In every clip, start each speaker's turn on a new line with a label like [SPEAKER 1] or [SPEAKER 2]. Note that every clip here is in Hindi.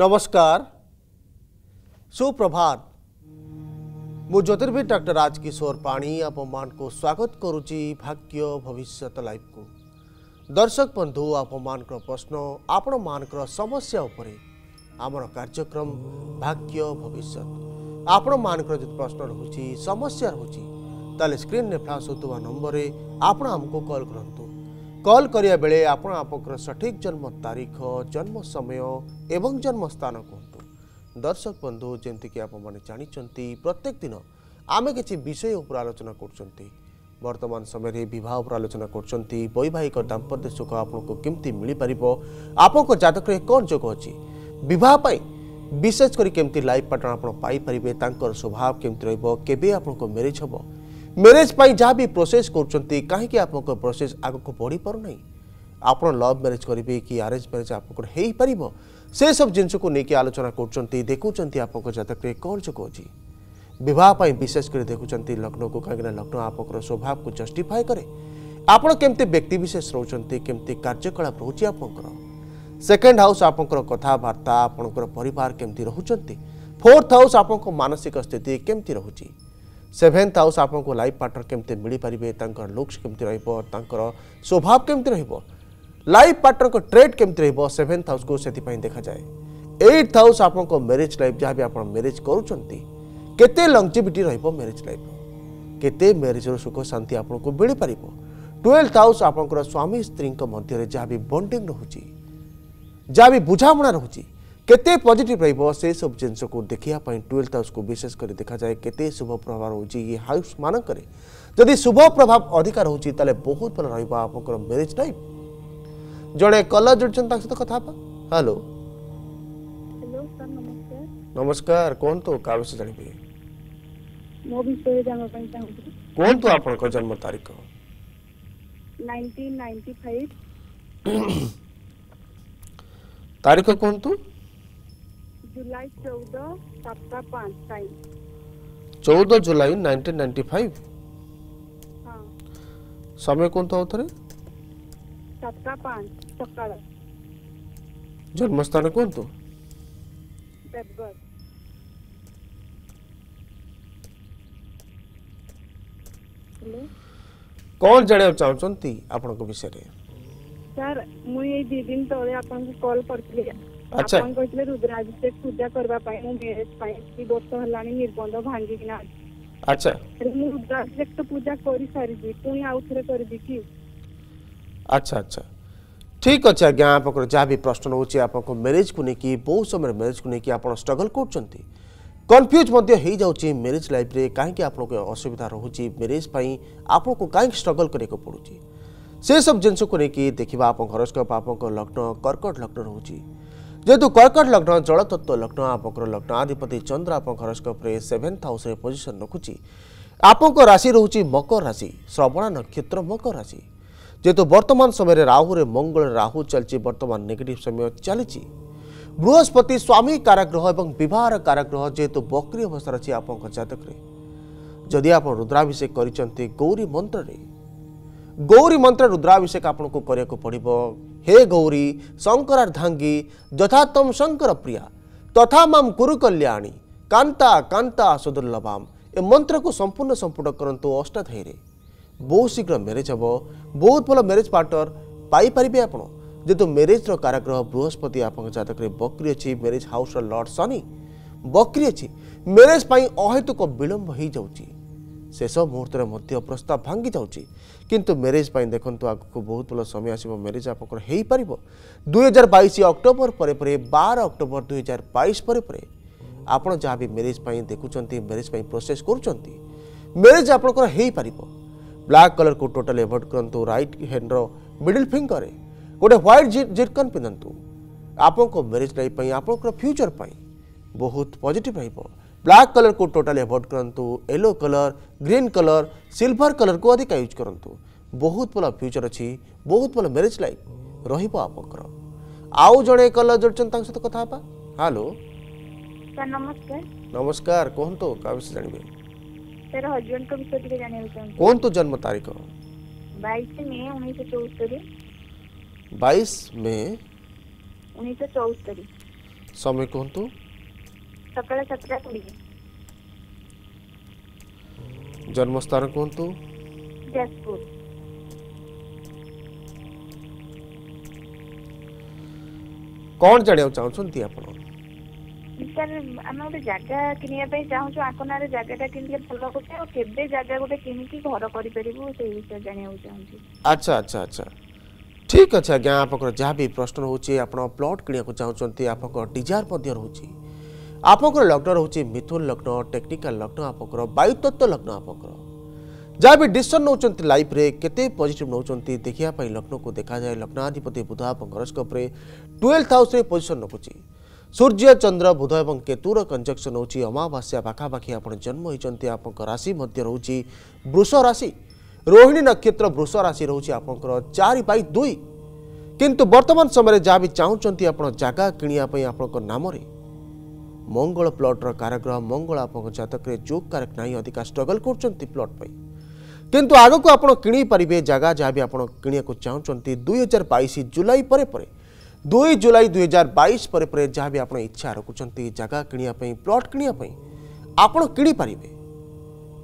[SPEAKER 1] नमस्कार सुप्रभात ମୁଁ ଜ୍ୟୋତିର୍ବିଦ ଡକ୍ଟର ରାଜକିଶୋର ପାଣି ଆପଣମାନଙ୍କୁ ସ୍ୱାଗତ କରୁଛି ଭାଗ୍ୟ ଭବିଷ୍ୟତ ଲାଇଭକୁ ଦର୍ଶକ ବନ୍ଧୁ ଆପଣମାନଙ୍କର ପ୍ରଶ୍ନ ଆପଣମାନଙ୍କର ସମସ୍ୟା ଉପରେ ଆମର କାର୍ଯ୍ୟକ୍ରମ ଭାଗ୍ୟ ଭବିଷ୍ୟତ ଆପଣମାନଙ୍କର ଯଦି ପ୍ରଶ୍ନ ରହୁଛି ସମସ୍ୟା ରହୁଛି ତାହେଲେ ସ୍କ୍ରିନ୍ରେ ଫ୍ଲାସ୍ ହେଉଥିବା ନମ୍ବରରେ ଆପଣ ଆମକୁ କଲ୍ କରନ୍ତୁ কল করিয়া বেলে আপোনা আপকৰ সঠিক জন্ম তাৰিখ জন্ম সময় এবং জন্মস্থানক দর্শক বন্ধু জেনতি কি আপোন বনে জানিচন্তি প্ৰত্যেক দিন আমি কিছি বিষয় ওপৰ আলোচনা কৰচন্তি বৰ্তমান সময়তে বিবাহ ওপৰ আলোচনা কৰচন্তি বৈবাহিক দম্পতীৰ সুখ আপোনক কিমতে মিলি পৰিব আপোনক যাত্ৰকৰে কোন যোগ আছে বিবাহ পাই বিশেষ কৰি কিমতে লাইফ পাটন আপোন পাই পৰিবে তাৰকৰ স্বভাব কিমতে ৰৈব কেবে আপোনক মেৰিজ হব मेरेज पर जहाँ भी प्रोसेस कर कहीं प्रोसेस आगक बढ़ी पार नहीं आप लव मेरेज करेंगे कि आरेज म्यारेज आप से सब जिन लेकिन आलोचना कर देखुं आप कौन जो अच्छे बहुत विशेषकर देखुं लग्न को कहीं लग्न आप स्वभाव को जस्टिफाए कै आपड़ केमती व्यक्तिशेष रोचान केमती कार्यकलाप रोचे आपंकर सेकेंड हाउस आप कथबार्ता आपंकर परिवार केमती रोच फोर्थ हाउस आप मानसिक स्थिति केमती रोचे सेभेन्थ हाउस आपको लाइफ पार्टनर केमी मिल पारे लुक्स केमती रोभाव केमती लाइफ पार्टनर को ट्रेड केमती रेभेन्थ हाउस को से देखा जाए एट्थ हाउस आप मेरेज लाइफ जहाँ भी आप मेरेज करते लंगजिविटी रेरेज लाइफ केते मेरेज सुख शांति आपको मिल पार ट्वेल्थ हाउस आप स्वामी स्त्री मध्य जहाँ भी बंडिंग रोचे जहाँ भी बुझामणा रोचे କେତେ ପଜିଟିଭ୍ ରହିବ ସେସବୁ ଜିନିଷକୁ ଦେଖିବା ପାଇଁ ଟୁଏଲ୍ଥ ହାଉସ୍କୁ ବିଶେଷ କରି ଦେଖାଯାଏ କେତେ ଶୁଭ ପ୍ରଭାବ ରହୁଛି ଏ ହାଉସ୍ମାନଙ୍କରେ ଯଦି ଶୁଭ ପ୍ରଭାବ ଅଧିକା ରହୁଛି ତାହେଲେ ବହୁତ ଭଲ ରହିବ ଆପଣଙ୍କର ମ୍ୟାରେଜ୍ ଟାଇମ୍ ଜଣେ କଲର ଜୁଡ଼ୁଛନ୍ତି ତାଙ୍କ ସହିତ କଥା ହେବା ହ୍ୟାଲୋ ନମସ୍କାର କୁହନ୍ତୁ କାହା ବିଷୟ ଜାଣିବେ କୁହନ୍ତୁ ଆପଣଙ୍କ ଜନ୍ମ ତାରିଖ ତାରିଖ କୁହନ୍ତୁ
[SPEAKER 2] जुलाई चौदह सप्ताह पाँच टाइम
[SPEAKER 1] चौदह जुलाई नाइनटीन नाइन्टी फाइव
[SPEAKER 2] हाँ।
[SPEAKER 1] समय कौन था उतरे
[SPEAKER 2] सप्ताह पाँच सकाल
[SPEAKER 1] जन्म स्थान कौन तो
[SPEAKER 2] देवगढ़
[SPEAKER 1] कौन जाना चाहते आपण विषय में
[SPEAKER 2] ସାର୍ ମୁଁ ଏଇ ଦୁଇ ଦିନ ତଳେ ଆପଣଙ୍କୁ କଲ୍ କରିଥିଲି
[SPEAKER 1] আচ্ছা আপন
[SPEAKER 2] কইছিলে রুদ্রাভিষেক পূজা করবা পাই মু ম্যারেজ পাই কি বর্ষ হলানি নির্বন্ধ ভাঙ্গি কিনা
[SPEAKER 1] আচ্ছা
[SPEAKER 2] মু রুদ্রাভিষেক তো পূজা করি সারিছি পুনি আউ থরে করিবি কি
[SPEAKER 1] আচ্ছা আচ্ছা ঠিক আছে আজ্ঞা আপনার যা বি প্রশ্ন রয়েছে আপনার ম্যারেজ কু নেই বহু সময় ম্যারেজ কু নেই আপনার স্ট্রগল করছেন কনফ্यूज हो जाऊँ मेरेज लाइफ रे कहीं आपको असुविधा रोचे मेरेज आपको कहीं स्ट्रगल करने को पड़ू से सब जिनस को लेकिन देखा आप हरस्कोप आप लग्न कर्कट लग्न रोचे যেহেতু কর্কট লগ্ন জলতত্ত্ব লগ্ন আপনার লগ্ন আধিপতি চন্দ্র আপনার হরস্কোপে সেভেন্থ হাউসে পজিশন রখুছি আপনার রাশি রয়েছে মকর রাশি শ্রবণা নক্ষত্র মকর রাশি যেহেতু বর্তমান সময়ের রাহুরে মঙ্গল রাহু চলছে বর্তমান নেগেটিভ সময় চালিছি বৃহস্পতি স্বামী কারাগ্রহ এবং বিবাহর কারাগ্রহ যেহেতু বক্রি অবস্থা আছে আপনার জাতকরে যদি আপনার রুদ্রাভিষেক করছেন গৌরী মন্ত্রে গৌরী মন্ত্র রুদ্রাভিষেক আপনার করা পড়ব हे गौरी शंकरार्धांगी धाङ्गी जथाम् शङ्कर प्रिया तथामा गुरुकल्याणी कान्ता सुदुलभ संपूर्ण सम्पूर्ण कन् अष्टाध्यायर बहुत शीघ्र मेरेज हे बहुत भयो मेरेज पर्टनर पापरे आप जो म्यारेज र काग्रह बृहस्पति आपतले बक्रि मेरेज हाउस र लर्ड सनी बक्रि अचे म्यारेज पा विलंब विलम्ब हुन्छ ଶେଷ ମୁହୂର୍ତ୍ତରେ ମଧ୍ୟ ପ୍ରସ୍ତାବ ଭାଙ୍ଗି ଯାଉଛି କିନ୍ତୁ ମ୍ୟାରେଜ୍ ପାଇଁ ଦେଖନ୍ତୁ ଆଗକୁ ବହୁତ ଭଲ ସମୟ ଆସିବ ମ୍ୟାରେଜ୍ ଆପଣଙ୍କର ହେଇପାରିବ ଦୁଇହଜାର ବାଇଶ ଅକ୍ଟୋବର ପରେ ପରେ ବାର ଅକ୍ଟୋବର ଦୁଇହଜାର ବାଇଶ ପରେ ପରେ ଆପଣ ଯାହା ବି ମ୍ୟାରେଜ୍ ପାଇଁ ଦେଖୁଛନ୍ତି ମ୍ୟାରେଜ୍ ପାଇଁ ପ୍ରୋସେସ୍ କରୁଛନ୍ତି ମ୍ୟାରେଜ୍ ଆପଣଙ୍କର ହେଇପାରିବ ବ୍ଲାକ୍ କଲର୍କୁ ଟୋଟାଲ୍ ଏଭଏଡ୍ କରନ୍ତୁ ରାଇଟ୍ ହ୍ୟାଣ୍ଡର ମିଡିଲ୍ ଫିଙ୍ଗରରେ ଗୋଟେ ହ୍ୱାଇଟ୍ ଜିର୍କନ୍ ପିନ୍ଧନ୍ତୁ ଆପଣଙ୍କ ମ୍ୟାରେଜ୍ ଲାଇଫ୍ ପାଇଁ ଆପଣଙ୍କର ଫ୍ୟୁଚର୍ ପାଇଁ ବହୁତ ପଜିଟିଭ୍ ରହିବ ब्लाक कलर को टोटाली एवोड करूँ yellow colour green colour silver colour को अधिक यूज करूँ बहुत भल फ्यूचर अच्छी बहुत भल मेरेज लाइफ रोक आपर आउ जड़े कलर जोड़ सहित तो कथा हेलो
[SPEAKER 3] नमस्कार
[SPEAKER 1] नमस्कार कहतु तो? क्या विषय जानवे
[SPEAKER 3] सर
[SPEAKER 1] तो जन्म तारीख बाईस मई
[SPEAKER 3] उन्नीस
[SPEAKER 1] समय कहतु
[SPEAKER 3] ସକାଳ ସାତଟା କୋଡ଼ିଏ
[SPEAKER 1] ଜନ୍ମସ୍ଥାନ କୁହନ୍ତୁ
[SPEAKER 3] ଯାଜପୁର
[SPEAKER 1] କଣ ଜାଣିବାକୁ ଚାହୁଁଛନ୍ତି ଆପଣ
[SPEAKER 3] ସାର୍ ଆମେ ଗୋଟେ ଜାଗା କିଣିବା ପାଇଁ ଚାହୁଁଛୁ ଆଙ୍କ ନାଁରେ ଜାଗାଟା କିଣିଲେ ଭଲ ଗୋଟେ ଆଉ କେବେ ଜାଗା ଗୋଟେ କିଣିକି ଘର କରିପାରିବୁ ସେଇ ବିଷୟରେ ଜାଣିବାକୁ ଚାହୁଁଛୁ
[SPEAKER 1] ଆଚ୍ଛା ଆଚ୍ଛା ଆଚ୍ଛା ଠିକ୍ ଅଛି ଆଜ୍ଞା ଆପଣଙ୍କର ଯାହା ବି ପ୍ରଶ୍ନ ରହୁଛି ଆପଣ ପ୍ଲଟ୍ କିଣିବାକୁ ଚାହୁଁଛନ୍ତି ଆପଣଙ୍କ ଡିଜାୟାର ମଧ୍ୟ ରହୁଛି ଆପଣଙ୍କର ଲଗ୍ନ ରହୁଛି ମିଥୁନ ଲଗ୍ନ ଟେକ୍ନିକାଲ ଲଗ୍ନ ଆପଣଙ୍କର ବାୟୁତତ୍ତ୍ୱ ଲଗ୍ନ ଆପଣଙ୍କର ଯାହା ବି ଡିସିସନ୍ ନେଉଛନ୍ତି ଲାଇଫ୍ରେ କେତେ ପଜିଟିଭ୍ ନେଉଛନ୍ତି ଦେଖିବା ପାଇଁ ଲଗ୍ନକୁ ଦେଖାଯାଏ ଲଗ୍ନାଧିପତି ବୁଧ ଆପଣଙ୍କ ହରସ୍କୋପ୍ରେ ଟୁଏଲ୍ଥ ହାଉସ୍ରେ ପୋଜିସନ୍ ରଖୁଛି ସୂର୍ଯ୍ୟ ଚନ୍ଦ୍ର ବୁଧ ଏବଂ କେତୁର କଞ୍ଜକ୍ସନ୍ ହେଉଛି ଅମାବାସ୍ୟା ପାଖାପାଖି ଆପଣ ଜନ୍ମ ହୋଇଛନ୍ତି ଆପଣଙ୍କ ରାଶି ମଧ୍ୟ ରହୁଛି ବୃଷ ରାଶି ରୋହିଣୀ ନକ୍ଷତ୍ର ବୃଷ ରାଶି ରହୁଛି ଆପଣଙ୍କର ଚାରି ବାଇ ଦୁଇ କିନ୍ତୁ ବର୍ତ୍ତମାନ ସମୟରେ ଯାହା ବି ଚାହୁଁଛନ୍ତି ଆପଣ ଜାଗା କିଣିବା ପାଇଁ ଆପଣଙ୍କ ନାମରେ ମଙ୍ଗଳ ପ୍ଲଟ୍ର କାରଗ୍ରହ ମଙ୍ଗଳ ଆପଣଙ୍କ ଜାତକରେ ଯୋଗ କାରକ ନାହିଁ ଅଧିକା ଷ୍ଟ୍ରଗଲ୍ କରୁଛନ୍ତି ପ୍ଲଟ୍ ପାଇଁ କିନ୍ତୁ ଆଗକୁ ଆପଣ କିଣି ପାରିବେ ଜାଗା ଯାହା ବି ଆପଣ କିଣିବାକୁ ଚାହୁଁଛନ୍ତି ଦୁଇ ହଜାର ବାଇଶ ଜୁଲାଇ ପରେ ପରେ ଦୁଇ ଜୁଲାଇ ଦୁଇ ହଜାର ବାଇଶ ପରେ ପରେ ଯାହା ବି ଆପଣ ଇଚ୍ଛା ରଖୁଛନ୍ତି ଜାଗା କିଣିବା ପାଇଁ ପ୍ଲଟ୍ କିଣିବା ପାଇଁ ଆପଣ କିଣିପାରିବେ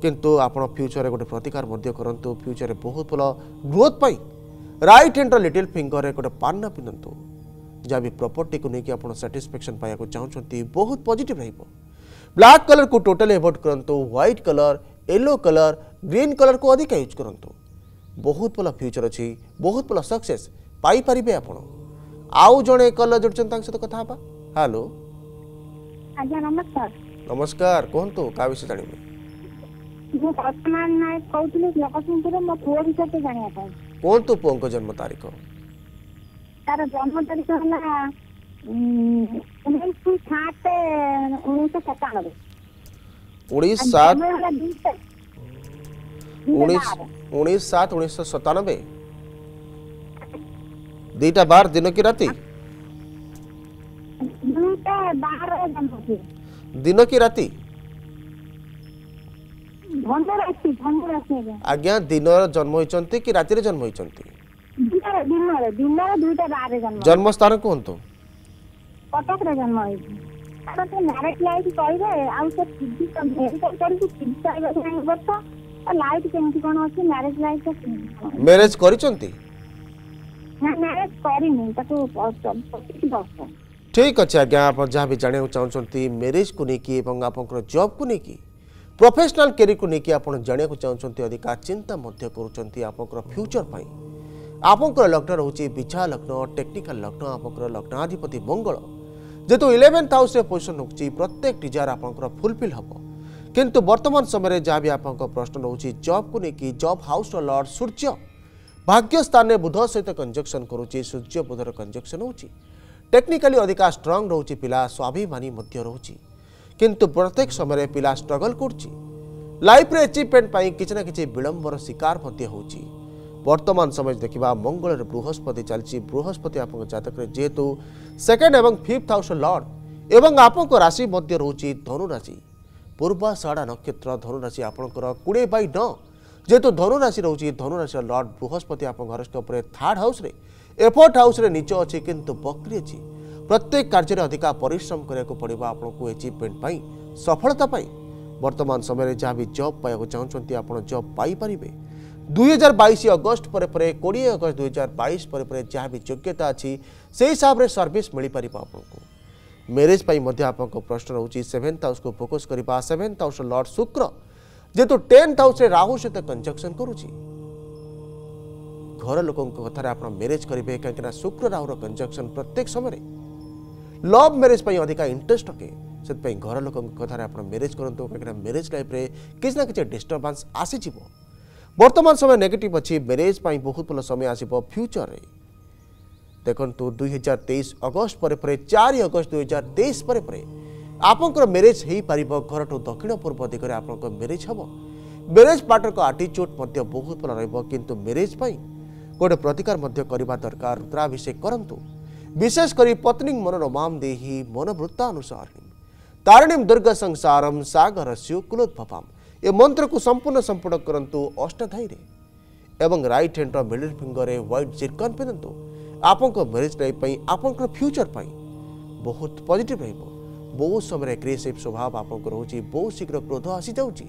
[SPEAKER 1] କିନ୍ତୁ ଆପଣ ଫ୍ୟୁଚରରେ ଗୋଟେ ପ୍ରତିକାର ମଧ୍ୟ କରନ୍ତୁ ଫ୍ୟୁଚରରେ ବହୁତ ଭଲ ଗ୍ରୋଥ୍ ପାଇଁ ରାଇଟ୍ ହ୍ୟାଣ୍ଡର ଲିଟିଲ୍ ଫିଙ୍ଗରରେ ଗୋଟେ ପାନ୍ନା ପିନ୍ଧନ୍ତୁ जहाँ भी प्रपर्टी को लेकिन आपड़ा साटिस्फेक्शन पाया चाहते बहुत पजिट रहा ब्लाक कलर को टोटाल एवोड करूँ white colour yellow colour green colour को अधिक यूज करूँ बहुत भल फ्यूचर अच्छी बहुत भल सक्से आप जड़े कलर जोड़ सहित कथ हेलो
[SPEAKER 4] नमस्कार
[SPEAKER 1] ନମସ୍କାର ନମସ୍କାର କୁହନ୍ତୁ କାହା ବିଷୟ ଜାଣିବେ
[SPEAKER 4] ମୁଁ କଳ୍ପନା ନାୟକ କହୁଥିଲି ଜଗତସିଂହପୁର ମୋ ପୁଅ ବିଷୟରେ ଜାଣିବା ପାଇଁ
[SPEAKER 1] କୁହନ୍ତୁ ପୁଅଙ୍କ ଜନ୍ମ ତାରିଖ
[SPEAKER 4] ତାର ଜନ୍ମ ତାରିଖ ହେଲା ଉଣେଇଶ ସାତ ଉଣେଇଶ ସତାନବେ
[SPEAKER 1] ଉଣେଇଶ ସାତ
[SPEAKER 4] ଉଣେଇଶ
[SPEAKER 1] ଉଣେଇଶ ସାତ ଉଣେଇଶ ସତାନବେ ଦୁଇଟା ବାର ଦିନ କି ରାତି ଦିନ କି ରାତି ଆଜ୍ଞା ଦିନର ଜନ୍ମ ହୋଇଛନ୍ତି କି ରାତିରେ ଜନ୍ମ ହୋଇଛନ୍ତି
[SPEAKER 4] ଦିନର ଦିନର ଦିନର ଦୁଇଟା ବାରରେ ଜନ୍ମ
[SPEAKER 1] ଜନ୍ମସ୍ଥାନ କୁହନ୍ତୁ
[SPEAKER 4] କଟକରେ ଜନ୍ମ ହେଇଛି ଆପଣ ସେ ମ୍ୟାରେଜ୍ ଲାଇଫ୍ କହିବେ ଆଉ ସେ ପିଜି ମେଡ଼ିକାଲ କରିକି ପିଜି ପାଇବାକୁ ନାହିଁ ବର୍ଷ ଲାଇଫ୍ କେମିତି କ'ଣ ଅଛି ମ୍ୟାରେଜ୍ ଲାଇଫ୍
[SPEAKER 1] ମ୍ୟାରେଜ୍ କରିଛନ୍ତି
[SPEAKER 4] ନା ମ୍ୟାରେଜ୍ କରିନି ତାକୁ ପଚିଶ ବର୍ଷ
[SPEAKER 1] ଠିକ୍ ଅଛି ଆଜ୍ଞା ଆପଣ ଯାହା ବି ଜାଣିବାକୁ ଚାହୁଁଛନ୍ତି ମ୍ୟାରେଜ୍କୁ ନେଇକି ଏବଂ ଆପଣଙ୍କର ଜବ୍କୁ ନେଇକି ପ୍ରଫେସନାଲ୍ କ୍ୟାରିୟର୍କୁ ନେଇକି ଆପଣ ଜାଣିବାକୁ ଚାହୁଁଛନ୍ତି ଅଧିକା ଚିନ୍ତା ମଧ୍ୟ କରୁଛନ୍ତି ଆପଣଙ୍କର ଫ୍ୟୁଚର୍ ପାଇଁ আপনক লগ্ন রহুচি বিছা লগ্ন টেকনিক্যাল লগ্ন আপনক লগ্নധിപতি মঙ্গল যেতো 11th হাউস এ পজিশন রহুচি প্রত্যেকটি জার আপনক ফুলফিল হবো কিন্তু বর্তমান সময়ে যা বি আপনক প্রশ্ন রহুচি জব কোনে কি জব হাউস অর লর্ড সূর্য ভাগ্য স্থানে বুধ সহিত কনজাংশন করুচি সূর্য বুধর কনজাংশন হুচি টেকনিক্যালি অধিকা স্ট্রং রহুচি পিলা স্বাভিমানি মধ্য রহুচি কিন্তু প্রত্যেক সময়ে পিলা স্ট্রাগল করুচি লাইফ রে অ্যাচিভমেন্ট পাই কিছ না কিছে বিলম্বর শিকার হতে হুচি বর্তমান সময় দেখা মঙ্গলের বৃহস্পতি চালছি বৃহস্পতি আপনার জাতকের যেহেতু সেকেন্ড এবং ফিফ্থ হাউস লর্ড এবং আপনার রাশি মধ্যে রয়েছে ধনুরাশি পূর্বাষাঢ়া নক্ষত্র ধনুরাশি আপনার কোড়িয়ে বাই ন যেহেতু ধনুরাশি রয়েছে ধনুরাশি লর্ড বৃহস্পতি আপনার হরস্কোপরে থার্ড হাউসে এফোর্ট হাউসে নিচ অছি কিন্তু বক্রি অছি প্রত্যেক কার্যের অধিকা পরিশ্রম করা পড়ব আপনার এচিভমেন্ট সফলতা পাই বর্তমান সময়ের যা বি জব পাওয়া চাহুমান আপনার জব পাইপারে हजार बैश अगस्ट पर कोड़े अगस्ट दुई हजार बैस पर जहाँ भी योग्यता अच्छी से हिसाब से सर्विस मिल पार आपको मेरेज पर प्रश्न रोचे सेभेन्थ हाउस को फोकस कर सेभेन्थ हाउस लर्ड शुक्र जेहेतु टेन्थ हाउस राहु सहित कंजक्शन कर घर लोक कथा आप मेरेज करेंगे कहीं शुक्र राहुल कंजक्शन प्रत्येक समय लव मेरेज अधिका इंटरेस्ट रखे से घर लोक कथा आप मेरेज करूँ कहीं मेरेज लाइफ में किसी ना कि डिस्टर्बांस आसीज ବର୍ତ୍ତମାନ ସମୟ ନେଗେଟିଭ୍ ଅଛି ମ୍ୟାରେଜ୍ ପାଇଁ ବହୁତ ଭଲ ସମୟ ଆସିବ ଫ୍ୟୁଚରରେ ଦେଖନ୍ତୁ ଦୁଇହଜାର ତେଇଶ ଅଗଷ୍ଟ ପରେ ପରେ ଚାରି ଅଗଷ୍ଟ ଦୁଇହଜାର ତେଇଶ ପରେ ପରେ ଆପଣଙ୍କର ମ୍ୟାରେଜ୍ ହୋଇପାରିବ ଘରଠୁ ଦକ୍ଷିଣ ପୂର୍ବ ଦିଗରେ ଆପଣଙ୍କ ମ୍ୟାରେଜ୍ ହେବ ମ୍ୟାରେଜ୍ ପାର୍ଟନରଙ୍କ ଆଟିଚ୍ୟୁଡ୍ ମଧ୍ୟ ବହୁତ ଭଲ ରହିବ କିନ୍ତୁ ମ୍ୟାରେଜ୍ ପାଇଁ ଗୋଟେ ପ୍ରତିକାର ମଧ୍ୟ କରିବା ଦରକାର ରୁଦ୍ରାଭିଷେକ କରନ୍ତୁ ବିଶେଷ କରି ପତ୍ନୀ ମନୋରମାମ ଦେହି ମନୋବୃତ୍ତାନୁସାରିଣୀ ତାରିଣୀମ ଦୁର୍ଗ ସଂସାରମ ସାଗରସ୍ୟ କୁଲୋଦ୍ଭବାମ ए मंत्र को संपूर्ण संपूर्ण करूँ अष्टाई एवं रईट हेडर मिडिल फिंगर में व्हाइट चिकन पिंधतु आपं मेरेज लाइफ आप फ्यूचर पर बहुत पजिट रोत समय एग्रेसीव स्वभाव आप रोच बहुत शीघ्र क्रोध आसी जाऊँगी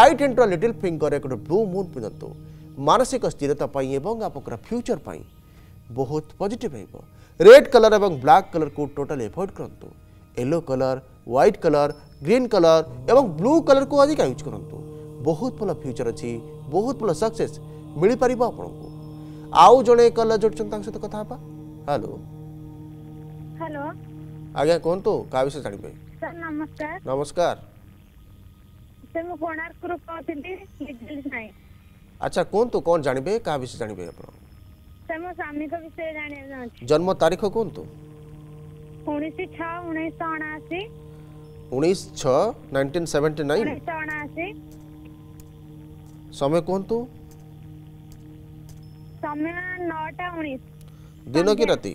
[SPEAKER 1] रईट हेडर लिटिल फिंगर एक ब्लू मुन पिंधतु मानसिक स्थिरता आप फ्यूचर पर बहुत पजिट रेड कलर और ब्लाक कलर को टोटाली एवोड करूँ yellow colour white colour green colour ଏବଂ ବ୍ଲୁ କଲର୍କୁ ଅଧିକା ୟୁଜ୍ କରନ୍ତୁ ବହୁତ ଭଲ ଫ୍ୟୁଚର୍ ଅଛି ବହୁତ ଭଲ ସକ୍ସେସ୍ ମିଳିପାରିବ ଆପଣଙ୍କୁ ଆଉ ଜଣେ କଲର୍ ଯୋଡ଼ିଛନ୍ତି ତାଙ୍କ ସହିତ କଥା ହେବା ହ୍ୟାଲୋ
[SPEAKER 3] ହ୍ୟାଲୋ
[SPEAKER 1] ଆଜ୍ଞା କୁହନ୍ତୁ କାହା ବିଷୟରେ ଜାଣିବେ
[SPEAKER 4] ନମସ୍କାର
[SPEAKER 1] ନମସ୍କାର
[SPEAKER 4] ମୁଁ କୋଣାର୍କରୁ କହୁଥିଲି
[SPEAKER 1] ଆଚ୍ଛା କୁହନ୍ତୁ କ'ଣ ଜାଣିବେ କାହା ବିଷୟରେ ଜାଣିବେ ଆପଣ
[SPEAKER 4] ସାର୍ ମୋ ସ୍ୱାମୀଙ୍କ ବିଷୟରେ ଜାଣିବାକୁ ଚାହୁଁଛି
[SPEAKER 1] ଜନ୍ମ ତାରିଖ କୁହନ୍ତୁ
[SPEAKER 4] ଉଣେଇଶ ଛଅ ଉଣେଇଶହ ଅଣାଅଶୀ
[SPEAKER 1] উনিশ ছ নাইনটিন সেভেন্টি নাইন সময় কুহতু দিন কি রাতে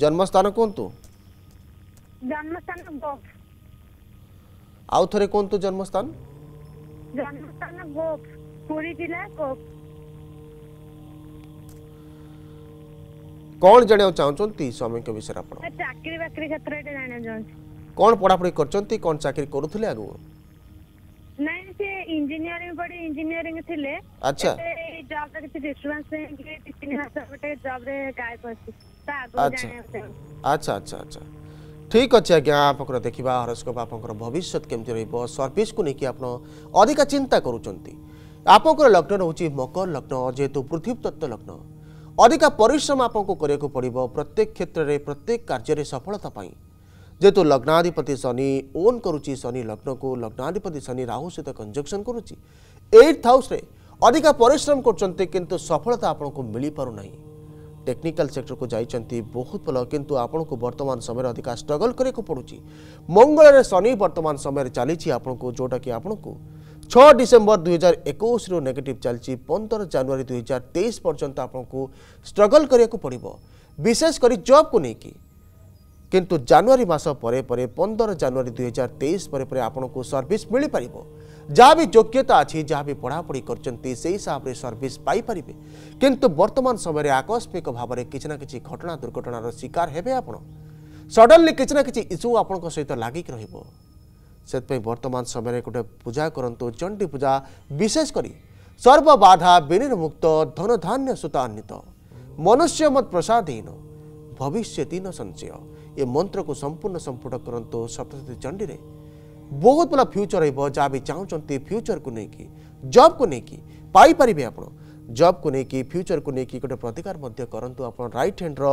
[SPEAKER 1] জন্মস্থান কুহতু
[SPEAKER 3] জন্মস্থান
[SPEAKER 1] আউ থরে কুহতু জন্মস্থান
[SPEAKER 3] জন্মস্থান গোপ
[SPEAKER 4] পুরী জেলা গোপ
[SPEAKER 1] कौन जाना चाहते स्वामी विषय अच्छा, कौन पढ़ापढ़ी कर कौन चाकरी करू थे आगे
[SPEAKER 3] नहीं से इंजीनियरिंग पढ़ी
[SPEAKER 4] इंजीनियरिंग थी
[SPEAKER 1] अच्छा
[SPEAKER 4] जॉब रे किसी डिस्ट्रेंस में कि किसी बटे
[SPEAKER 3] जॉब रे
[SPEAKER 4] गायब हो
[SPEAKER 3] चुकी तो अच्छा।,
[SPEAKER 1] अच्छा अच्छा अच्छा ठीक अच्छे आज्ञा आप देखा हरस्कोप आप भविष्य केमती रर्पिश को लेकिन आप अधिक चिंता करुँच आपंकर लग्न हो मकर लग्न जेहेतु पृथ्वी तत्व लग्न ଅଧିକା ପରିଶ୍ରମ ଆପଣଙ୍କୁ କରିବାକୁ ପଡ଼ିବ ପ୍ରତ୍ୟେକ କ୍ଷେତ୍ରରେ ପ୍ରତ୍ୟେକ କାର୍ଯ୍ୟରେ ସଫଳତା ପାଇଁ ଯେହେତୁ ଲଗ୍ନାଧିପତି ଶନି ଓନ୍ କରୁଛି ଶନି ଲଗ୍ନକୁ ଲଗ୍ନାଧିପତି ଶନି ରାହୁ ସହିତ କଞ୍ଜକ୍ସନ୍ କରୁଛି ଏଇଟ୍ ହାଉସ୍ରେ ଅଧିକା ପରିଶ୍ରମ କରୁଛନ୍ତି କିନ୍ତୁ ସଫଳତା ଆପଣଙ୍କୁ ମିଳିପାରୁନାହିଁ ଟେକ୍ନିକାଲ ସେକ୍ଟରକୁ ଯାଇଛନ୍ତି ବହୁତ ଭଲ କିନ୍ତୁ ଆପଣଙ୍କୁ ବର୍ତ୍ତମାନ ସମୟରେ ଅଧିକା ଷ୍ଟ୍ରଗଲ୍ କରିବାକୁ ପଡ଼ୁଛି ମଙ୍ଗଳରେ ଶନି ବର୍ତ୍ତମାନ ସମୟରେ ଚାଲିଛି ଆପଣଙ୍କୁ ଯେଉଁଟାକି ଆପଣଙ୍କୁ ଛଅ ଡିସେମ୍ବର ଦୁଇହଜାର ଏକୋଇଶରୁ ନେଗେଟିଭ୍ ଚାଲିଛି ପନ୍ଦର ଜାନୁଆରୀ ଦୁଇହଜାର ତେଇଶ ପର୍ଯ୍ୟନ୍ତ ଆପଣଙ୍କୁ ଷ୍ଟ୍ରଗଲ୍ କରିବାକୁ ପଡ଼ିବ ବିଶେଷ କରି ଜବ୍କୁ ନେଇକି କିନ୍ତୁ ଜାନୁଆରୀ ମାସ ପରେ ପରେ ପନ୍ଦର ଜାନୁଆରୀ ଦୁଇହଜାର ତେଇଶ ପରେ ପରେ ଆପଣଙ୍କୁ ସର୍ଭିସ୍ ମିଳିପାରିବ ଯାହା ବି ଯୋଗ୍ୟତା ଅଛି ଯାହା ବି ପଢ଼ାପଢ଼ି କରିଛନ୍ତି ସେହି ହିସାବରେ ସର୍ଭିସ୍ ପାଇପାରିବେ କିନ୍ତୁ ବର୍ତ୍ତମାନ ସମୟରେ ଆକସ୍ମିକ ଭାବରେ କିଛି ନା କିଛି ଘଟଣା ଦୁର୍ଘଟଣାର ଶିକାର ହେବେ ଆପଣ ସଡନ୍ଲି କିଛି ନା କିଛି ଇସ୍ୟୁ ଆପଣଙ୍କ ସହିତ ଲାଗିକି ରହିବ ସେଥିପାଇଁ ବର୍ତ୍ତମାନ ସମୟରେ ଗୋଟେ ପୂଜା କରନ୍ତୁ ଚଣ୍ଡୀ ପୂଜା ବିଶେଷ କରି ସର୍ବବାଧା ବିନିର୍ମୁକ୍ତ ଧନଧାନ୍ୟ ସୁତାନ୍ୱିତ ମନୁଷ୍ୟ ମତ ପ୍ରସାଦହୀନ ଭବିଷ୍ୟତୀନ ସଞ୍ଚୟ ଏ ମନ୍ତ୍ରକୁ ସମ୍ପୂର୍ଣ୍ଣ ସମ୍ପୂର୍ଣ୍ଣ କରନ୍ତୁ ସପ୍ତଶତୀ ଚଣ୍ଡୀରେ ବହୁତ ଭଲ ଫ୍ୟୁଚର ରହିବ ଯାହା ବି ଚାହୁଁଛନ୍ତି ଫ୍ୟୁଚରକୁ ନେଇକି ଜବ୍କୁ ନେଇକି ପାଇପାରିବେ ଆପଣ ଜବ୍କୁ ନେଇକି ଫ୍ୟୁଚରକୁ ନେଇକି ଗୋଟେ ପ୍ରତିକାର ମଧ୍ୟ କରନ୍ତୁ ଆପଣ ରାଇଟ୍ ହ୍ୟାଣ୍ଡର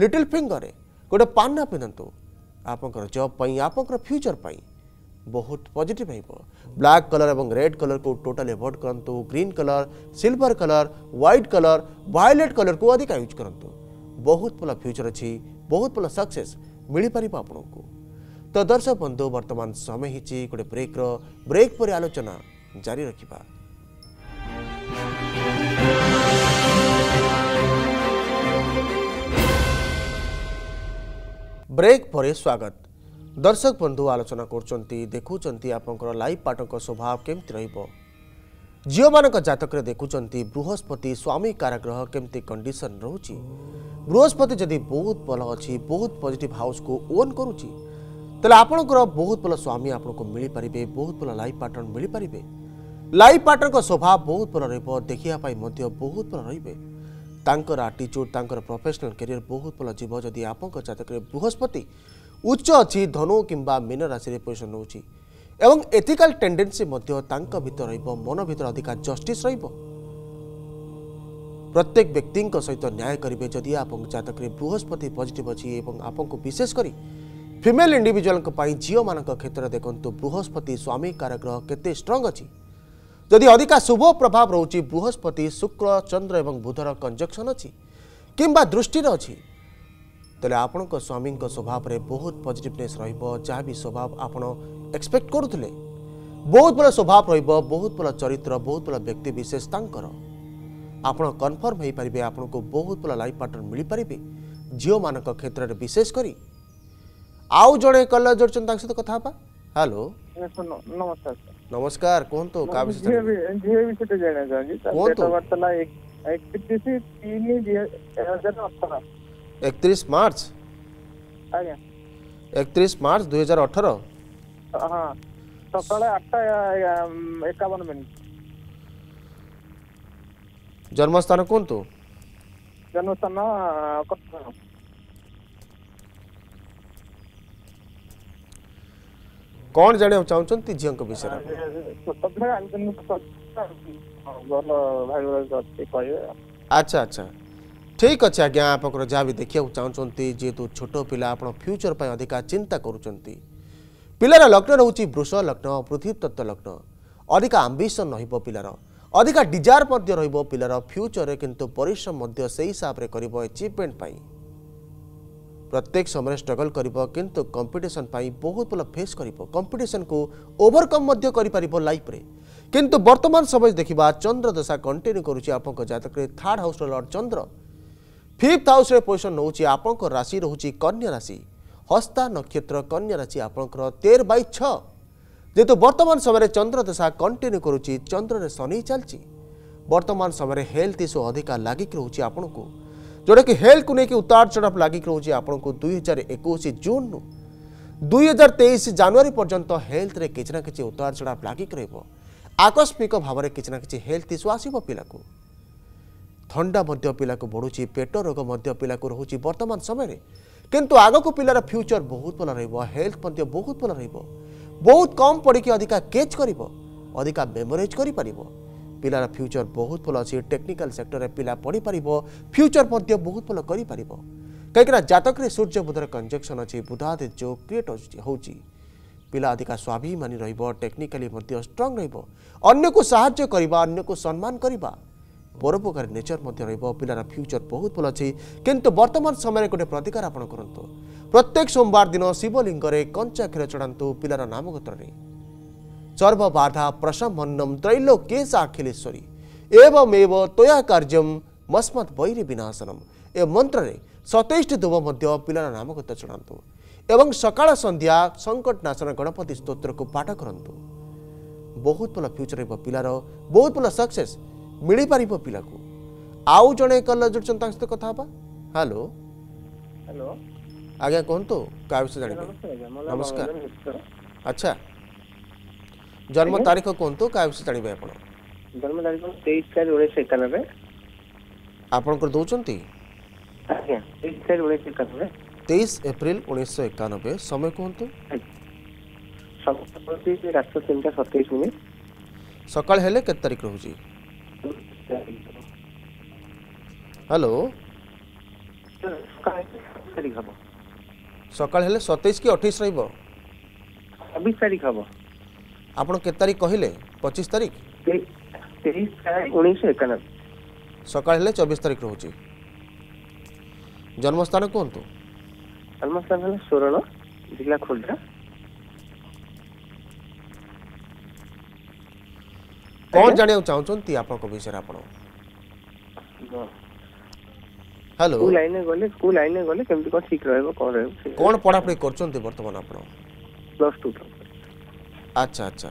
[SPEAKER 1] ଲିଟିଲ୍ ଫିଙ୍ଗରରେ ଗୋଟେ ପାନା ପିନ୍ଧନ୍ତୁ ଆପଣଙ୍କର ଜବ୍ ପାଇଁ ଆପଣଙ୍କର ଫ୍ୟୁଚର ପାଇଁ बहुत पजिट रहा है ब्लाक कलर और रेड कलर को टोटाल एवोड करूँ green colour silver colour white colour violet colour को अधिक यूज करूँ बहुत भल फ्यूचर अच्छी बहुत भल सक्से मिल पार आपण को तो दर्शक बंधु बर्तमान समय ही गोटे ब्रेक र्रेक पर आलोचना जारी रखा ब्रेक पर स्वागत दर्शक बंधु आलोचना करपर लाइव पार्टनर स्वभाव केमती रिओ मान जतक देखुं बृहस्पति स्वामी काराग्रह केमती कंडीशन रोच बृहस्पति जदि बहुत भल अच्छी बहुत पजिट हाउस को ओन करुच्ची बहुत भल स्वामी आपको मिल पारे बहुत भल लाइफ पार्टनर मिल पारे लाइफ पार्टनर स्वभाव बहुत भल रखापी बहुत भल रे आटीच्यूड प्रफेसनाल कैरियर बहुत भल जी आप जतक बृहस्पति ଉଚ୍ଚ ଅଛି ଧନୁ କିମ୍ବା ମୀନ ରାଶିରେ ପୋଜିସନ୍ ନେଉଛି ଏବଂ ଏଥିକାଲ ଟେଣ୍ଡେନ୍ସି ମଧ୍ୟ ତାଙ୍କ ଭିତରେ ରହିବ ମନ ଭିତରେ ଅଧିକା ଜଷ୍ଟିସ୍ ରହିବ ପ୍ରତ୍ୟେକ ବ୍ୟକ୍ତିଙ୍କ ସହିତ ନ୍ୟାୟ କରିବେ ଯଦି ଆପଣଙ୍କ ଜାତକରେ ବୃହସ୍ପତି ପଜିଟିଭ୍ ଅଛି ଏବଂ ଆପଣଙ୍କୁ ବିଶେଷ କରି ଫିମେଲ୍ ଇଣ୍ଡିଭିଜୁଆଲ୍ଙ୍କ ପାଇଁ ଝିଅମାନଙ୍କ କ୍ଷେତ୍ରରେ ଦେଖନ୍ତୁ ବୃହସ୍ପତି ସ୍ୱାମୀ କାରଗ୍ରହ କେତେ ଷ୍ଟ୍ରଙ୍ଗ ଅଛି ଯଦି ଅଧିକା ଶୁଭ ପ୍ରଭାବ ରହୁଛି ବୃହସ୍ପତି ଶୁକ୍ର ଚନ୍ଦ୍ର ଏବଂ ବୁଧର କଞ୍ଜକ୍ସନ୍ ଅଛି କିମ୍ବା ଦୃଷ୍ଟିରେ ଅଛି तेल आपण स्वामी स्वभाव में बहुत पजिटिवनेस रही स्वभाव आपत एक्सपेक्ट करुले बहुत भल स्वभाव रोत भल चरित्र बहुत भल व्यक्ति विशेषता आपत कनफर्म हो पारे आपन को बहुत भल लाइफ पार्टनर मिल पारे झील मान क्षेत्र में विशेषकर आउ जड़े कल जोड़ सहित कथा हेलो
[SPEAKER 5] नमस्कार
[SPEAKER 1] नमस्कार कौन तो काम से
[SPEAKER 5] जी भी से जाने जा तो बात चला एक एक किसी तीन ही दिया जाना अच्छा
[SPEAKER 1] 31 मार्च
[SPEAKER 5] अच्छा
[SPEAKER 1] 31 मार्च 2018
[SPEAKER 5] हां तो कल 8:51 मिनट
[SPEAKER 1] जन्मस्थान कौन तो
[SPEAKER 5] जन्मस्थान कौन
[SPEAKER 1] कौन जाने चाहौ छंती जियों के विषय में अच्छा अच्छा ঠিক আছে আজ্ঞা আপনার যা বি দেখা চাহুন যেহেতু ছোট পিলা আপনার ফ্যুচর পাই অধিকা চিন্তা করছেন পিলার লগ্ন রয়েছে বৃষ লগ্ন পৃথিবী তত্ত্ব লগ্ন অধিকা আম্বিশন রহব পিলার অধিকা ডিজায়ার রহব পিলার ফ্যুচরের কিন্তু পরিশ্রম সেই হিসাবে করব এচিভমেন্ট পাই প্রত্যেক সময় স্ট্রগল করব কিন্তু কম্পিটিশন পাই বহুত ভাল ফেস করব কম্পিটিশন কু ওভরকম মধ্য করিপারিব লাইফরে কিন্তু বর্তমান সময় দেখিবা চন্দ্র দশা কন্টিনিউ করুছি আপনার জাতকরে থার্ড হাউসর লর্ড চন্দ্র फिफ्थ हाउस पोजिशन नौ आप राशि रोचे कन्या राशि हस्ता नक्षत्र कन्या राशि आपंकर तेर बै छेतु बर्तमान समय चंद्रदशा कंटिन्यू कर चंद्रे शनि चलती बर्तमान समय हेल्थ इश्यू अधिक लग रही आपन को जोड़ा कि हेल्थ को लेकिन उतार चढ़ाव लग रही आपन दुई हजार एक जून रु दुई हजार तेईस जानुरी पर्यटन हेल्थ में किसी ना कि उतार चढ़ाव लगिक रकस्मिक भाव में किसी ना कि हेल्थ इश्यू आसव पाला ଥଣ୍ଡା ମଧ୍ୟ ପିଲାକୁ ବଢ଼ୁଛି ପେଟ ରୋଗ ମଧ୍ୟ ପିଲାକୁ ରହୁଛି ବର୍ତ୍ତମାନ ସମୟରେ କିନ୍ତୁ ଆଗକୁ ପିଲାର ଫ୍ୟୁଚର୍ ବହୁତ ଭଲ ରହିବ ହେଲ୍ଥ ମଧ୍ୟ ବହୁତ ଭଲ ରହିବ ବହୁତ କମ୍ ପଡ଼ିକି ଅଧିକା କେଚ୍ କରିବ ଅଧିକା ମେମୋରାଇଜ୍ କରିପାରିବ ପିଲାର ଫ୍ୟୁଚର୍ ବହୁତ ଭଲ ଅଛି ଟେକ୍ନିକାଲ୍ ସେକ୍ଟରରେ ପିଲା ପଢ଼ିପାରିବ ଫ୍ୟୁଚର୍ ମଧ୍ୟ ବହୁତ ଭଲ କରିପାରିବ କାହିଁକିନା ଜାତକରେ ସୂର୍ଯ୍ୟ ବୁଧର କଞ୍ଜକ୍ସନ୍ ଅଛି ବୁଧାଦିତ୍ୟ ଯେଉଁ କ୍ରିଏଟ୍ ହେଉଛି ପିଲା ଅଧିକା ସ୍ୱାଭିମାନୀ ରହିବ ଟେକ୍ନିକାଲି ମଧ୍ୟ ଷ୍ଟ୍ରଙ୍ଗ ରହିବ ଅନ୍ୟକୁ ସାହାଯ୍ୟ କରିବା ଅନ୍ୟକୁ ସମ୍ମାନ କରିବା ପରୋପକାରୀ ନେଚର ମଧ୍ୟ ରହିବ ପିଲାର ଫ୍ୟୁଚର ବହୁତ ଭଲ ଅଛି କିନ୍ତୁ ବର୍ତ୍ତମାନ ସମୟରେ ଗୋଟେ ପ୍ରତିକାର ଆପଣ କରନ୍ତୁ ପ୍ରତ୍ୟେକ ସୋମବାର ଦିନ ଶିବଲିଙ୍ଗରେ କଞ୍ଚା କ୍ଷୀର ଚଢ଼ାନ୍ତୁ ପିଲାର ନାମଗୋତ୍ରରେ ସର୍ବବାଧା ପ୍ରସମନ୍ନମ ତ୍ରୈଲୋ କେଶା ଅଖିଲେଶ୍ୱରୀ ଏବମେବ ତୋୟା କାର୍ଯ୍ୟମ ମସ୍ମତ ବୈରୀ ବିନାଶନମ ଏ ମନ୍ତ୍ରରେ ସତେଇଶଟି ଧୂପ ମଧ୍ୟ ପିଲାର ନାମଗୋତ୍ର ଚଢ଼ାନ୍ତୁ ଏବଂ ସକାଳ ସନ୍ଧ୍ୟା ସଙ୍କଟନାଶନ ଗଣପତି ସ୍ତୋତ୍ରକୁ ପାଠ କରନ୍ତୁ ବହୁତ ଭଲ ଫ୍ୟୁଚର ରହିବ ପିଲାର ବହୁତ ଭଲ ସକ୍ସେସ୍ ମିଳିପାରିବ ପିଲାକୁ ଆଉ ଜଣେ କଲର ଜୁଡ଼ୁଛନ୍ତି ତାଙ୍କ ସହିତ କଥା ହେବା ହ୍ୟାଲୋ
[SPEAKER 6] ହ୍ୟାଲୋ
[SPEAKER 1] ଆଜ୍ଞା କୁହନ୍ତୁ କାହା ବିଷୟରେ ଜାଣିବେ
[SPEAKER 6] ନମସ୍କାର
[SPEAKER 1] ଆଚ୍ଛା ଜନ୍ମ ତାରିଖ କୁହନ୍ତୁ କାହା ବିଷୟରେ ଜାଣିବେ ଆପଣ
[SPEAKER 6] ଜନ୍ମ ତାରିଖ ତେଇଶ ଚାରି ଉଣେଇଶହ ଏକାନବେ
[SPEAKER 1] ଆପଣଙ୍କର ଦେଉଛନ୍ତି
[SPEAKER 6] ଆଜ୍ଞା ତେଇଶ ଚାରି ଉଣେଇଶହ ଏକାନବେ
[SPEAKER 1] ତେଇଶ ଏପ୍ରିଲ ଉଣେଇଶହ ଏକାନବେ ସମୟ କୁହନ୍ତୁ
[SPEAKER 6] ରାତ୍ର ତିନିଟା ସତେଇଶ ମିନିଟ୍
[SPEAKER 1] ସକାଳ ହେଲେ କେତେ ତାରିଖ ରହୁଛି हेलो सका सतैश कि अठाई रही
[SPEAKER 6] तारीख हम
[SPEAKER 1] आप तारीख कहले पचीस तारीख
[SPEAKER 6] सका
[SPEAKER 1] चौबीस तारीख रोच जन्मस्थान कहतु
[SPEAKER 6] जन्मस्थान जिला खोर्धा
[SPEAKER 1] कौन जाना चाहते आप विषय आप हेलो स्कूल
[SPEAKER 6] लाइन में गले स्कूल लाइन में गले केमति कोन ठीक रहबो कोन रहबो कोन पढा
[SPEAKER 1] पढी करछन्ति वर्तमान आपण
[SPEAKER 6] प्लस 2
[SPEAKER 1] अच्छा अच्छा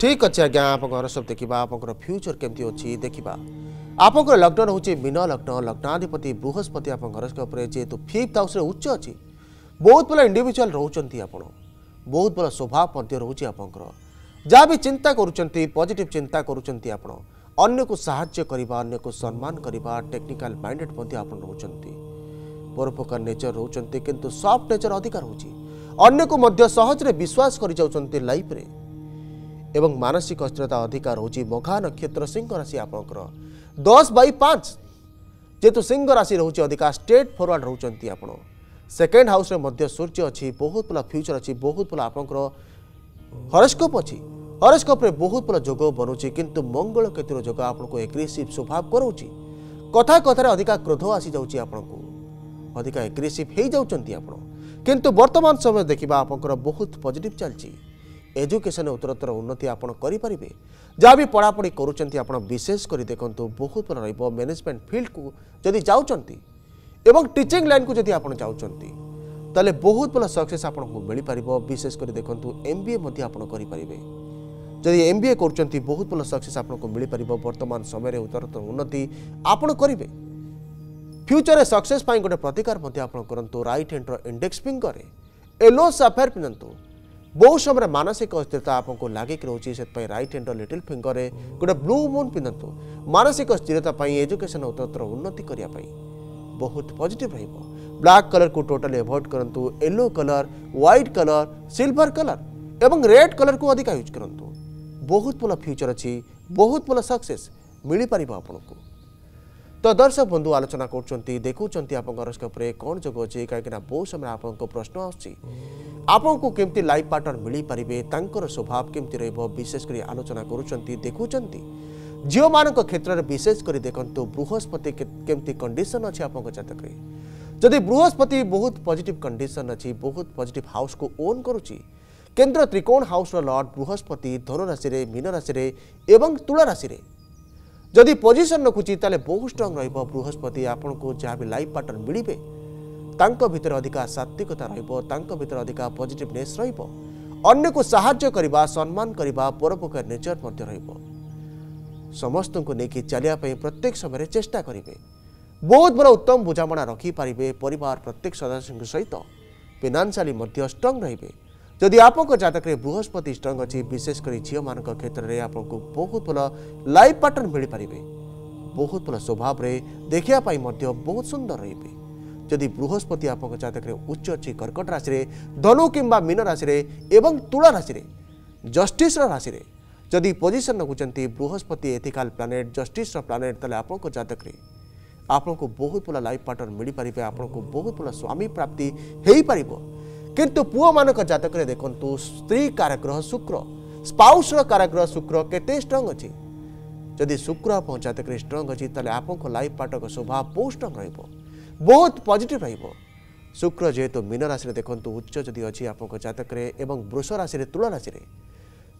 [SPEAKER 1] ठीक अच्छे आज्ञा आप घर सब देखा आप फ्यूचर केमती अच्छी देखा आप लग्न रोचे मीन लग्न लग्नाधिपति बृहस्पति आप हरस्कोप जेहेतु फिफ्थ हाउस उच्च अच्छी बहुत भल इंडिविजुआल रोच आप बहुत भल स्वभाव रोचे आपंकर जहाँ भी चिंता पजिट चिंता करूँ को साय को सम्मान करवा टेक्निकाल माइंडेड रोचा परोपकार नेचर रोचा किंतु सफ्ट नेचर अधिकार होने को मध्यजे विश्वास कर लाइफ एवं मानसिक अस्थिरता अधिकार रोज मघा नक्षत्र सिंह राशि आप दस बै पाँच जेहेतु सिंह राशि रोचे अधिका स्ट्रेट फरवर्ड रोच सेकेंड हाउस में सूर्य अच्छी बहुत पुला फ्यूचर अच्छी बहुत पुला आप ହରସ୍କୋପ୍ ଅଛି ହରସ୍କୋପ୍ରେ ବହୁତ ଭଲ ଯୋଗ ବନୁଛି କିନ୍ତୁ ମଙ୍ଗଳ କେତୁର ଯୋଗ ଆପଣଙ୍କୁ ଏଗ୍ରେସିଭ୍ ସ୍ୱଭାବ କରାଉଛି କଥା କଥାରେ ଅଧିକା କ୍ରୋଧ ଆସିଯାଉଛି ଆପଣଙ୍କୁ ଅଧିକା ଏଗ୍ରେସିଭ୍ ହେଇଯାଉଛନ୍ତି ଆପଣ କିନ୍ତୁ ବର୍ତ୍ତମାନ ସମୟ ଦେଖିବା ଆପଣଙ୍କର ବହୁତ ପଜିଟିଭ୍ ଚାଲିଛି ଏଜୁକେସନ୍ ଉତ୍ତରୋତ୍ତର ଉନ୍ନତି ଆପଣ କରିପାରିବେ ଯାହା ବି ପଢ଼ାପଢ଼ି କରୁଛନ୍ତି ଆପଣ ବିଶେଷ କରି ଦେଖନ୍ତୁ ବହୁତ ଭଲ ରହିବ ମ୍ୟାନେଜମେଣ୍ଟ ଫିଲ୍ଡକୁ ଯଦି ଯାଉଛନ୍ତି ଏବଂ ଟିଚିଂ ଲାଇନ୍କୁ ଯଦି ଆପଣ ଯାଉଛନ୍ତି তাহলে বহুত ভাল সকসেস আপনার মিপার বিশেষ করে দেখুন এমবিএ আপনার করে যদি এমবিএ করছেন বহুত ভাল সকসেস আপনার মিপার বর্তমান সময়ের উত্তরোত্তর উন্নতি আপনার করবে ফ্ୟୁଚରରେ ସକ୍ସେସ୍ ପାଇଁ ଗୋଟେ ପ୍ରତିକାର ମଧ୍ୟ ଆପଣ କରନ୍ତୁ ରାଇଟ୍ ହ୍ୟାଣ୍ଡର ଇଣ୍ଡେକ୍ସ ଫିଙ୍ଗରରେ ୟେଲୋ ସାଫାୟାର ପିନ୍ଧନ୍ତୁ ବହୁ ସମୟରେ ମାନସିକ ସ୍ଥିରତା ଆପଣଙ୍କୁ ଲାଗିକି ରହୁଛି ସେଥିପାଇଁ ରାଇଟ୍ ହ୍ୟାଣ୍ଡର ଲିଟିଲ୍ ଫିଙ୍ଗରରେ ଗୋଟେ ବ୍ଲୁ ମୁନ୍ ପିନ୍ଧନ୍ତୁ ମାନସିକ ସ୍ଥିରତା ପାଇଁ ଏଜୁକେସନ୍ ଉତ୍ତର ଉନ୍ନତି କରିବା ପାଇଁ ବହୁତ ପଜିଟିଭ୍ ରହିବ ब्लाक कलर को टोटाली एवोड करूँ yellow colour white colour silver colour एवं रेड कलर को अधिक यूज करूँ बहुत भल फ्यूचर अच्छी बहुत भल सक्से मिल पार आपन को तो दर्शक बंधु आलोचना कर देखुं आप कौन जो अच्छे कहीं बहुत समय आप प्रश्न आपन को कमी लाइफ पार्टनर मिल पारे स्वभाव केमती रशेषकर आलोचना करुँच देखुं झील मान क्षेत्र में विशेषकर देखो बृहस्पति केमती कंडीशन अच्छे आप जतक ଯଦି ବୃହସ୍ପତି ବହୁତ ପଜିଟିଭ୍ କଣ୍ଡିସନ୍ ଅଛି ବହୁତ ପଜିଟିଭ୍ ହାଉସ୍କୁ ଓନ୍ କରୁଛି କେନ୍ଦ୍ର ତ୍ରିକୋଣ ହାଉସ୍ର ଲର୍ଡ଼ ବୃହସ୍ପତି ଧନୁରାଶିରେ ମୀନରାଶିରେ ଏବଂ ତୁଳାରାଶିରେ ଯଦି ପୋଜିସନ୍ ରଖୁଛି ତାହେଲେ ବହୁତ ଷ୍ଟ୍ରଙ୍ଗ୍ ରହିବ ବୃହସ୍ପତି ଆପଣଙ୍କୁ ଯାହା ବି ଲାଇଫ୍ ପାର୍ଟନର୍ ମିଳିବେ ତାଙ୍କ ଭିତରେ ଅଧିକା ସାତ୍ତ୍ୱିକତା ରହିବ ତାଙ୍କ ଭିତରେ ଅଧିକା ପଜିଟିଭନେସ୍ ରହିବ ଅନ୍ୟକୁ ସାହାଯ୍ୟ କରିବା ସମ୍ମାନ କରିବା ପରୋପକାର ନେଚର୍ ମଧ୍ୟ ରହିବ ସମସ୍ତଙ୍କୁ ନେଇକି ଚାଲିବା ପାଇଁ ପ୍ରତ୍ୟେକ ସମୟରେ ଚେଷ୍ଟା କରିବେ ବହୁତ ବଡ଼ ଉତ୍ତମ ବୁଝାମଣା ରଖିପାରିବେ ପରିବାର ପ୍ରତ୍ୟେକ ସଦସ୍ୟଙ୍କ ସହିତ ଫିନାନ୍ସିଆଲି ମଧ୍ୟ ଷ୍ଟ୍ରଙ୍ଗ୍ ରହିବେ ଯଦି ଆପଣଙ୍କ ଜାତକରେ ବୃହସ୍ପତି ଷ୍ଟ୍ରଙ୍ଗ୍ ଅଛି ବିଶେଷ କରି ଝିଅମାନଙ୍କ କ୍ଷେତ୍ରରେ ଆପଣଙ୍କୁ ବହୁତ ଭଲ ଲାଇଫ୍ ପାଟର୍ନ ମିଳିପାରିବେ ବହୁତ ଭଲ ସ୍ୱଭାବରେ ଦେଖିବା ପାଇଁ ମଧ୍ୟ ବହୁତ ସୁନ୍ଦର ରହିବେ ଯଦି ବୃହସ୍ପତି ଆପଣଙ୍କ ଜାତକରେ ଉଚ୍ଚ ଅଛି କର୍କଟ ରାଶିରେ ଧନୁ କିମ୍ବା ମୀନ ରାଶିରେ ଏବଂ ତୁଳା ରାଶିରେ ଜଷ୍ଟିସ୍ର ରାଶିରେ ଯଦି ପୋଜିସନ୍ ରଖୁଛନ୍ତି ବୃହସ୍ପତି ଏଥିକାଲ୍ ପ୍ଲାନେଟ୍ ଜଷ୍ଟିସ୍ର ପ୍ଲାନେଟ୍ ତାହେଲେ ଆପଣଙ୍କ ଜାତକରେ আপনক বহুত বড় লাইফ পার্টনার মিলি পারিবে আপনক বহুত বড় স্বামী প্রাপ্তি হেই পারিবো কিন্তু পুও মানক জাতক রে দেখন্তু স্ত্রী কারক গ্রহ শুক্র স্পাউস কারক গ্রহ শুক্র কেতে স্ট্রং আছে যদি শুক্র পৌঁছাতে ক্রে স্ট্রং আছে তাহলে আপনক লাইফ পার্টনারক স্বভাব পস্টং রইবো বহুত পজিটিভ রইবো শুক্র জেতো মিনা রাশি রে দেখন্তু উচ্চ যদি আছে আপনক জাতক রে এবং বৃষ রাশি রে তুলা রাশি রে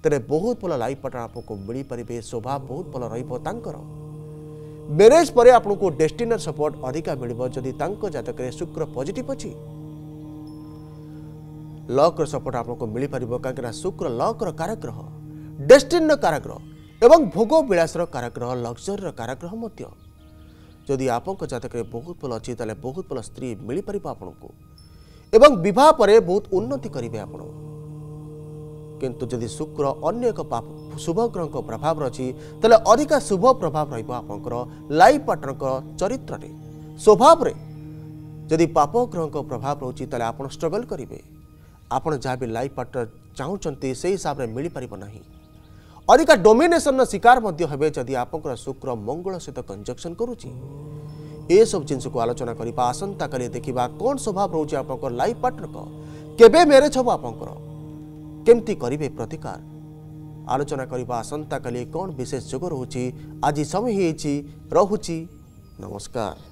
[SPEAKER 1] তরে বহুত বড় লাইফ পার্টনার আপনক মিলি পরিবে স্বভাব বহুত বড় রইবো তাংকর ମ୍ୟାରେଜ୍ ପରେ ଆପଣଙ୍କୁ ଡେଷ୍ଟିନର ସପୋର୍ଟ ଅଧିକା ମିଳିବ ଯଦି ତାଙ୍କ ଜାତକରେ ଶୁକ୍ର ପଜିଟିଭ୍ ଅଛି ଲକ୍ର ସପୋର୍ଟ ଆପଣଙ୍କୁ ମିଳିପାରିବ କାହିଁକିନା ଶୁକ୍ର ଲକ୍ର କାରଗ୍ରହ ଡେଷ୍ଟିନର କାରଗ୍ରହ ଏବଂ ଭୋଗ ବିଳାସର କାରଗ୍ରହ ଲକ୍ଜରୀର କାରଗ୍ରହ ମଧ୍ୟ ଯଦି ଆପଣଙ୍କ ଜାତକରେ ବହୁତ ଭଲ ଅଛି ତାହେଲେ ବହୁତ ଭଲ ସ୍ତ୍ରୀ ମିଳିପାରିବ ଆପଣଙ୍କୁ ଏବଂ ବିବାହ ପରେ ବହୁତ ଉନ୍ନତି କରିବେ ଆପଣ କିନ୍ତୁ ଯଦି ଶୁକ୍ର ଅନ୍ୟ ଏକ ପାପ ଶୁଭ ଗ୍ରହଙ୍କ ପ୍ରଭାବ ରହିଛି ତାହେଲେ ଅଧିକା ଶୁଭ ପ୍ରଭାବ ରହିବ ଆପଣଙ୍କର ଲାଇଫ୍ ପାର୍ଟନରଙ୍କ ଚରିତ୍ରରେ ସ୍ୱଭାବରେ ଯଦି ପାପ ଗ୍ରହଙ୍କ ପ୍ରଭାବ ରହୁଛି ତାହେଲେ ଆପଣ ଷ୍ଟ୍ରଗଲ୍ କରିବେ ଆପଣ ଯାହା ବି ଲାଇଫ୍ ପାର୍ଟନର ଚାହୁଁଛନ୍ତି ସେହି ହିସାବରେ ମିଳିପାରିବ ନାହିଁ ଅଧିକା ଡୋମିନେସନର ଶିକାର ମଧ୍ୟ ହେବେ ଯଦି ଆପଣଙ୍କର ଶୁକ୍ର ମଙ୍ଗଳ ସହିତ କଞ୍ଜକ୍ସନ୍ କରୁଛି ଏସବୁ ଜିନିଷକୁ ଆଲୋଚନା କରିବା ଆସନ୍ତାକାଲି ଦେଖିବା କ'ଣ ସ୍ୱଭାବ ରହୁଛି ଆପଣଙ୍କ ଲାଇଫ୍ ପାର୍ଟନରଙ୍କ କେବେ ମ୍ୟାରେଜ୍ ହେବ ଆପଣଙ୍କର କେମିତି କରିବେ ପ୍ରତିକାର ଆଲୋଚନା କରିବା ଆସନ୍ତାକାଲି କ'ଣ ବିଶେଷ ଯୋଗ ରହୁଛି ଆଜି ସମୟ ହୋଇଛି ରହୁଛି ନମସ୍କାର